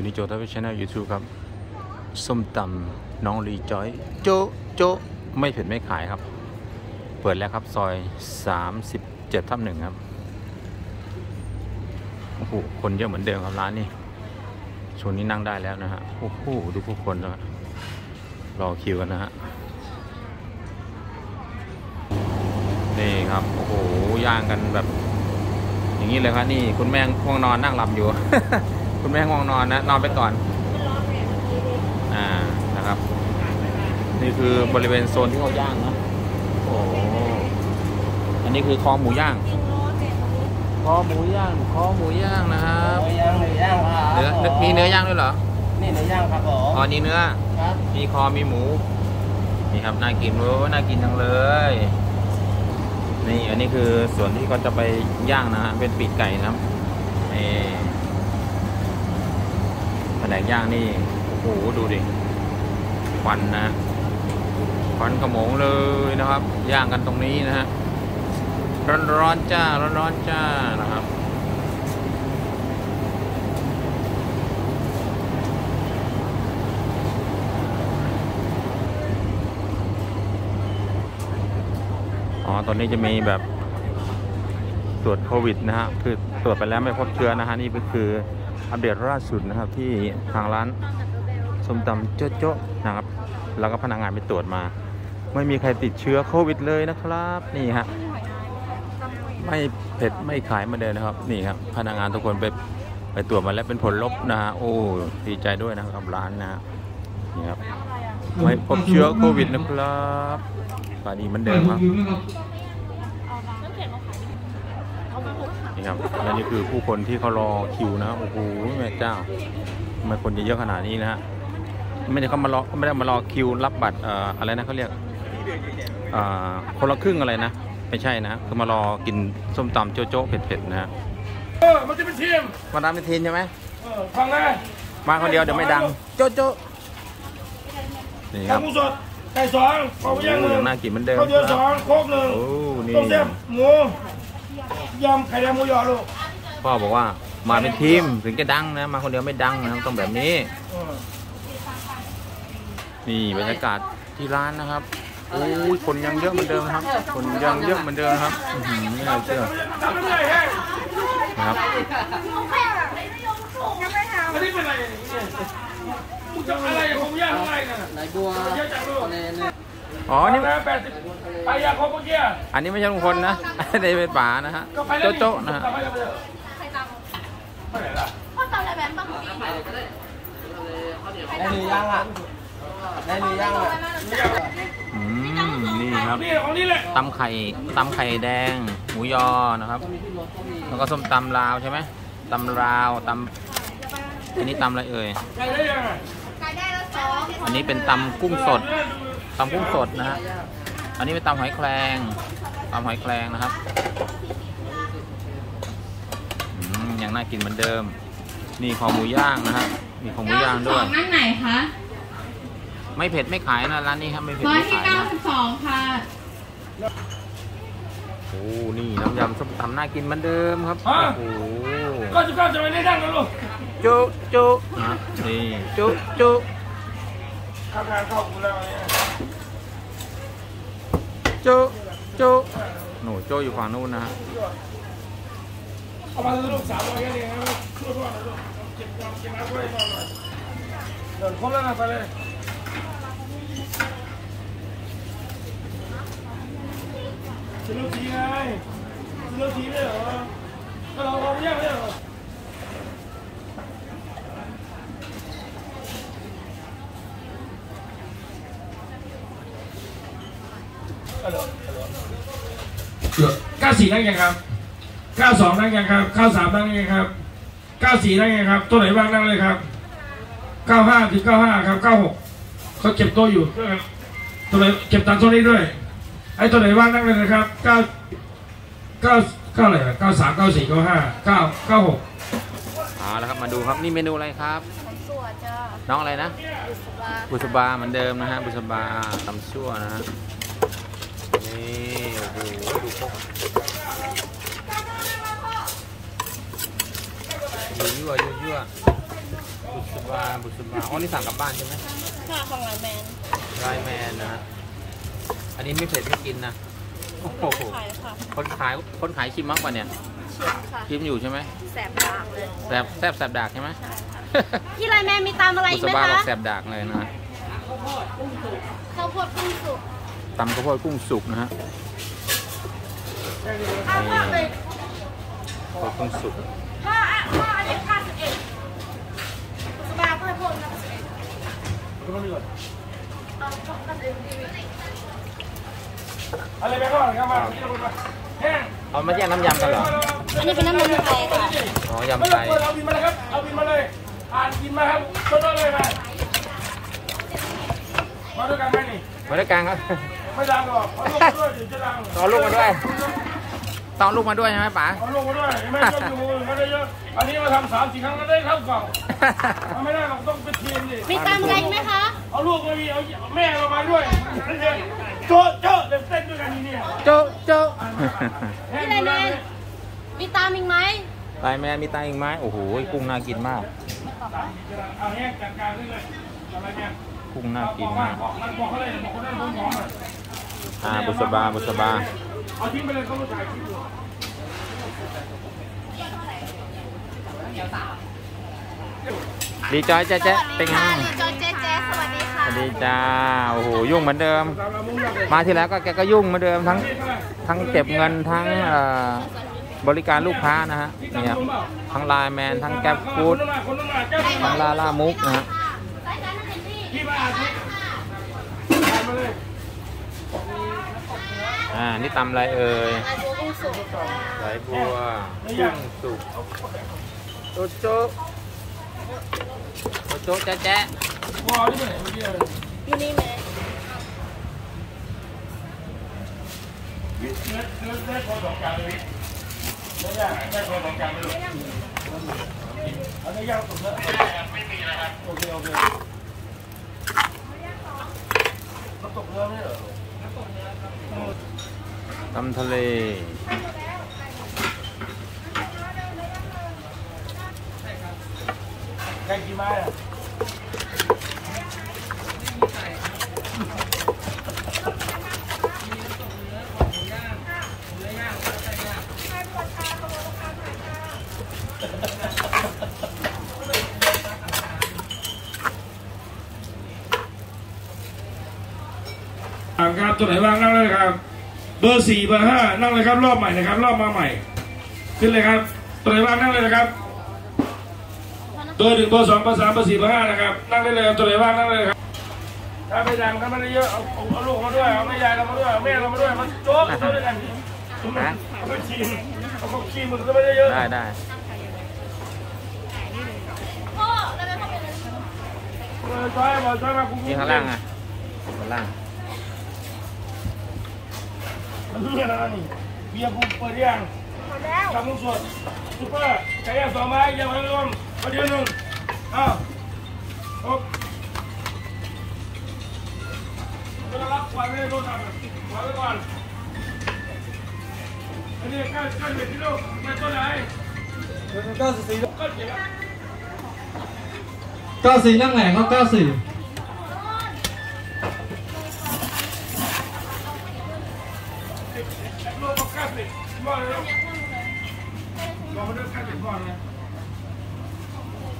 สุนิโจทวิชแนลยูทูบครับ ส้มตำน้องรีจอย โจโจไม่เผ็ดไม่ขายครับ เปิดแล้วครับซอย 37ทับหนึ่งครับ โอ้โห คนเยอะเหมือนเดิมครับร้านนี้ช่วงนี้นั่งได้แล้วนะฮะ โอ้โห ดูผู้คนนะฮะรอคิวกันนะฮะ นี่ครับ โอ้โห ย่างกันแบบ อย่างนี้เลยครับนี่คุณแม่ง่วงนอนนั่งหลับอยู่ คุณแม่ง่วงนอนนะนอนไปก่อนอ่านะครับ นี่คือบริเวณโซนที่เขาย่างนะโอ้โหอันนี้คือคอหมูย่างคอหมูย่างคอหมูย่างนะครับหมูย่างหมูย่างครับเนื้อมีเนื้อย่างด้วยเหรอนี่เนื้อย่างครับผมอ๋อนี่เนื้อครับมีคอมีหมูนี่ครับน่ากินเว้ยน่ากินจังเลยนี่อันนี้คือส่วนที่เขาจะไปย่างนะฮะเป็นปีกไก่นะครับนี่แผ นกย่างนี่โอ้โหดูดิควันนะควันขโมงเลยนะครับ ย่างกันตรงนี้นะฮะร้อนๆจ้าร้อนๆจ้านะครับอ๋อตอนนี้จะมีแบบตรวจโควิดนะฮะคือตรวจไปแล้วไม่พบเชื้อนะฮะนี่ก็คือ อัปเดตล่าสุดนะครับที่ทางร้านส้มตำโจ๊ะโจ๊ะนะครับ แล้วก็พนักงานไปตรวจมา ไม่มีใครติดเชื้อโควิดเลยนะครับนี่ฮะไม่เผ็ดไม่ขายมาเดิมนะครับนี่ครับพนักงานทุกคนไปไปตรวจมาแล้วเป็นผลลบนะฮะโอ้ดีใจด้วยนะครับร้านนะนี่ครับไม่พบเชื้อโควิดนะครับตอนนี้เหมันเดิมครับ นี่ครับและนี่คือผู้คนที่เขารอคิวนะโอ้โหแม่เจ้าทำไมคนเยอะขนาดนี้นะฮะไม่ได้เขามารอไม่ได้มารอคิวรับบัตรเอ่ออะไรนะเขาเรียกเอ่อคนละครึ่งอะไรนะ ไม่ใช่นะคือมารอกินส้มตำโจ๊ะโจ๊ะเผ็ดๆนะฮะเออมันจะเป็นทีมมาดามเป็นทีนใช่ไหมเออฟังนะมาคนเดียวเดี๋ยวไม่ดังโจ๊ะโจ๊ะนี่คข้ารัวบหมูสดไก่สองข้าวโอ้ย่างหนึ่งยังน่ากินเหมือนเดิมข้าวเดียวคสรัอบงโคกหนึ่งโอ้นี่ต้มแซ่บหมู ยำไข่แดงหมูยอลูกพ่อบอกว่ามาเป็นทีมถึงจะดังนะ มาคนเดียวไม่ดังนะครับต้องแบบนี้ เออนี่บรรยากาศที่ร้านนะครับโอ้ยคนยังเยอะเหมือนเดิมครับ คนยังเยอะเหมือนเดิมครับอื้อหือไม่น่าเชื่อทำไม่ได้แห้งนะครับอันนี้เป็นอะไรเนี่ยมึงจะอะไรของย่างอะไรกันไหนบัวเยอะจังลูกทะเลเนี่ย อ๋อ นี่นะแปดสิบไปยาครบเมื่อกี้อันนี้ไม่ใช่ลุงพลนะอันนี้เป็นป๋านะฮะก็ไปแล้วโจ๊ะโจ๊ะนะฮะไปแล้วไปแล้วไปไหนล่ะได้เนื้อย่างอะได้เนื้อย่างอะอืมนี่ครับนี่ของนี่แหละตำไข่ตำไข่แดง หมูยอนะครับ แล้วก็ส้มตำลาวใช่ไหมตำลาวตำอันนี้ตำอะไรเอ่ยไก่ได้ยังไงอันนี้เป็นตำกุ้งสด ตำกุ้งสดนะฮะ อันนี้เป็นตำหอยแครงตำหอยแครงนะครับอืมยังน่ากินเหมือนเดิม นี่คอหมูย่างนะฮะมีคอหมูย่างด้วยนั่งไหนคะ ไม่เผ็ดไม่ขายนะร้านนี้ครับไม่เผ็ดร้อยไม่ที่ขายเก้านะสิบสองค่ะ โอ้นี่น้ำยำส้มตำน่ากินเหมือนเดิมครับ โอ้โหก็จะก็จะไม่ได้ดังกันลูกจุจุนะนี่จุจุทำงานเข้ากูแล้วเนี่ย จุจุหนูโจอยู่ฝั่งนู้นนะฮะเอามาลูกสาวมาแค่นี้นะช่วยพ่อหน่อยลูกเก็บความเก็บน้ำไว้หน่อยเดินครบแล้วนะไปเลยซื้อลูกทีไงซื้อลูกทีไม่เหรอก็เราเอาไม่ยากไม่เหรอฮัลโหลฮัลโหลเก้า สี่นั่งยังครับเก้าสองนั่งยังครับเก้าสามนั่งยังครับเก้าสี่นั่งยังครับ ตัวไหนบ้างนั่งเลยครับเก้าห้าถึงเก้าห้าครับเก้าหกเขาเก็บตัวอยู่ตัวไหนเก็บตังค์ตัวนี้ด้วย ไอ้ตัวไหนว่างนั่งเลยนะครับเก้าเก้าเก้าอะไรเก้าสามเก้าสี่เก้าห้าเก้าเก้าหกเอาละครับมาดูครับนี่เมนูอะไรครับสัวจ้าน้องอะไรนะบุษบาบุษบาเหมือนเดิมนะฮะบุษบาตำชั่วนะฮะ นี่โอ้โหดูพวกยั่วยั่วยั่วยั่วบุษบาบุษบาอ๋อนี่สั่งกลับบ้านใช่ไหมค่ะของร้านแมนไลน์แมนนะฮะอันนี้ไม่เผ็ดไม่กินนะโอ้โหขายค่ะคนขายคนขายชิมมากกว่าเนี่ยชิมค่ะชิมอยู่ใช่ไหมแสบปากเลยแสบแสบแสบดากใช่ไหมพี่ไลน์แมนมีตามอะไรบุอีกษไหมบาบอคะกแสบดากเลยนะฮะข้าวโพดกุ้งสุกตำข้าวโพดกุ้งสุก นะฮะข้าวโพดเลยข้าวโพดกุ้งสุกพ่ออะพ่ออันนี้ค่าสิบเอ็ดสบายข้าวโพดนะสิบเอ็ดเอาข้าวสิบเอ็ดดีอะไรไปก่อนครับมาที่เราไปแห้งเอามาแยกน้ำยำกันเหรอ อันนี้เป็นน้ำมันไทยค่ะ อ๋อไม่ยำต้ไทองยเปิดเอาบินมาเลยครับ เอาบินมาเลย อ่านบินมาครับต้นๆเลยมามาด้วยกันไหมนี่มาด้วยกันครับ ไม่ดังหรอกเอาลูกมาด้วยเดี๋ยวจะดังเอาลูกมาด้วยต้องเอาลูกมาด้วยใช่ไหมป๋าเอาลูกมาด้วยไม่เยอะอยู่ไม่ได้เยอะอันนี้มาทำสามสี่ครั้งก็ได้เท่าเก่าทำไม่ได้เราต้องเป็นทีมดิมีตามอะไรอีกไหมคะเอาลูกมามีเอาแม่เรามาด้วยโจ๊ะโจ๊ะเดี๋ยวเต้นด้วยกันนี่เนี่ยโจ๊ะโจ๊ะแห้งพี่ไลดูน์แมแลนมีตามอีกไหมไลน์แมนมีตังค์อีกไหมโอ้โหกุ้งน่ากินมากเอาแห้งจัดการเลยอะไรเนี่ยกุ้งน่ากินบอกมากบอกมันบอกเขาเลยบอกคนนั้นบอกบอกเลย อ่าบุษบาบุษบาเอาทิ้งไปเลยเขาไม่ถ่ายคลิปอยู่ดีจอยเจ๊เจ๊เป็นไงค่ะดีจอยเจ๊เจ๊สวัสดีสค่ะวัสดีจ้า โอ้โห ยุ่งเหมือนเดิมตามเรามุ่งอยากเลยมาที่แล้วก็แกก็ยุ่งเหมือนเดิมทั้งทั้งเก็บเงินทั้งเอ่อบริการลูกค้านะฮะเนี่ยทั้งไลน์แมนทั้งแก๊ปฟู้ดคนละมาคนละมาแก้วทั้งลาล่ามุกนะฮะที่มา อ่านที่อ่านมาเลยอ่า นี่ตำอะไรเอ่ยอาจูกุ้งสุกไหลบัวกุ้งสุกโจ๊ะโจ๊ะโจ๊ะโจ๊ะแจ๊ะแจ๊ะพอที่ไหนเมื่อกี้เลยอยู่นี่ไหมเนื้อเนื้อเนื้อคนสองจานเลยเนื้อย่างเนื้อคนสองจานเลยอันนี้ย่างสุดแล้วไม่มีนะครับโอเคโอเคน้ำตกเนื้อไม่เหรอ ตำทะเลแกงกี่ไม้อะ เลยครับเบอร์สี่เบอร์ห้านั่งเลยครับรอบใหม่นะครับ รอบมาใหม่ ขึ้นเลยครับตัวไหนว่างนั่งเลยนะครับเบอร์หนึ่งเบอร์สองเบอร์สามเบอร์สี่เบอร์ห้านะครับนั่งได้เลยครับตัวไหนว่างนั่งเลยครับถ้าไม่ดังถ้าไม่ได้เยอะเอาเอาเอาลูกมาด้วยเอาแม่ยายเรามาด้วยเอาแม่เรามาด้วยมันโจ๊กโจ๊กด้วยกันเอาไปชีมเอาเขาชีมมันก็ไม่ได้เยอะได้ได้พ่อแล้วแม่พ่อเป็นอะไรเออช้อยบอกช้อยมาคุณนี่ข้างล่างอะข้างล่าง มันเรียกอะไรนี่เบียร์กูเปิดยังหมดแล้วทำมุ้งสดซุป เปอร์ไก่ย่าง